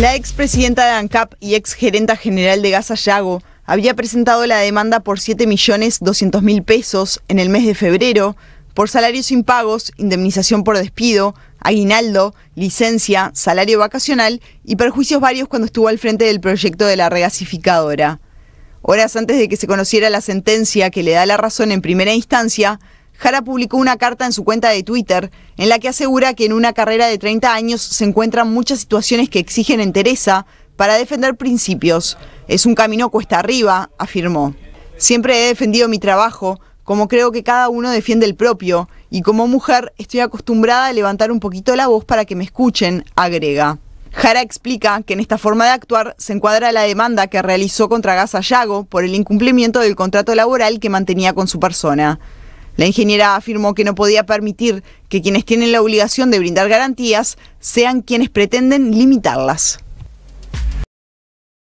La expresidenta de ANCAP y exgerenta general de Gaza Yago había presentado la demanda por 7.200.000 pesos en el mes de febrero por salarios impagos, indemnización por despido, aguinaldo, licencia, salario vacacional y perjuicios varios cuando estuvo al frente del proyecto de la regasificadora. Horas antes de que se conociera la sentencia que le da la razón en primera instancia, Jara publicó una carta en su cuenta de Twitter en la que asegura que en una carrera de 30 años se encuentran muchas situaciones que exigen entereza para defender principios. Es un camino cuesta arriba, afirmó. Siempre he defendido mi trabajo, como creo que cada uno defiende el propio, y como mujer estoy acostumbrada a levantar un poquito la voz para que me escuchen, agrega. Jara explica que en esta forma de actuar se encuadra la demanda que realizó contra Gaza Yago por el incumplimiento del contrato laboral que mantenía con su persona. La ingeniera afirmó que no podía permitir que quienes tienen la obligación de brindar garantías sean quienes pretenden limitarlas.